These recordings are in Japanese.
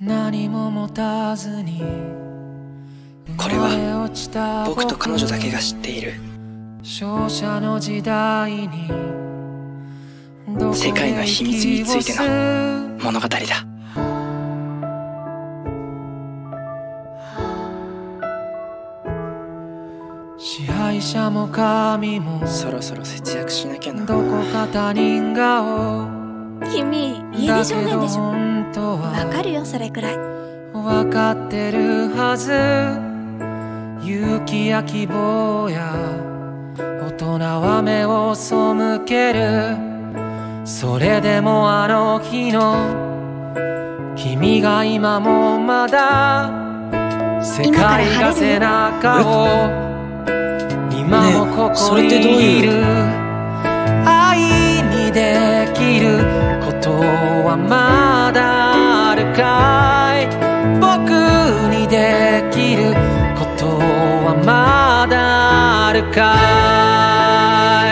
何も持たずにこれは僕と彼女だけが知っている。勝者の時代に世界の秘密についての物語だ。支配者も神もそろそろ節約しなきゃな。どこか他人顔君家出少年でしょ？わはかるよそれくらい。分かってるはず勇気や希望や大人は目を背ける。それでもあの日の君が今もまだ世界が背中を今もここそれってどうにいる。愛にでだあるかい僕にできることはまだあるか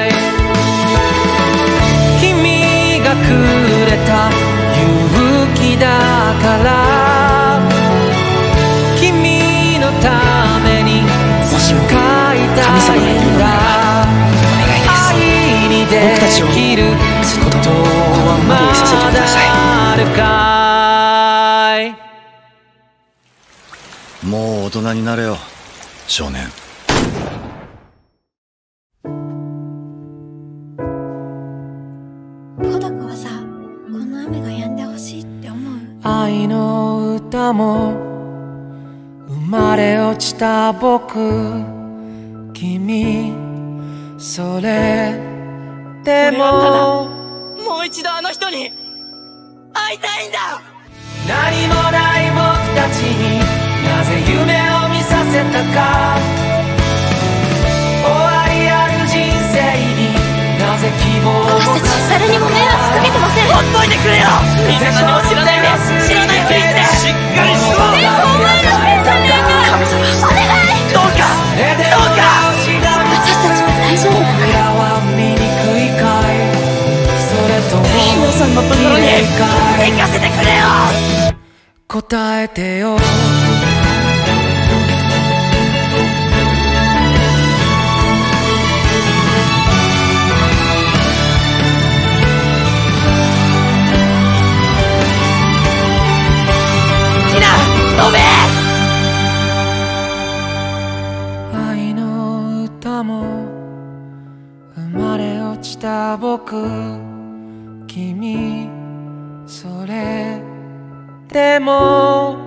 い？君がくれた勇気だから。君のためにもしも使いた神様がいるのならだお願いです。愛にで僕たちをずっとはままでいさせてください？もう大人になれよ少年。ポダコはさこの雨が止んでほしいって思う？愛の歌も生まれ落ちた僕。君それでも。もう一度あの人に会いたいんだ。何もないっといてくれよみんな何も知らない。で知らない。ふりしてしっかりしろ全部お前のせい。じゃねえか神様お願い。どうかどうか私たちは大丈夫だからは醜い。かい。それともヒロさんのところに行かせてくれよ答えてよまれ落ちた僕。君それでも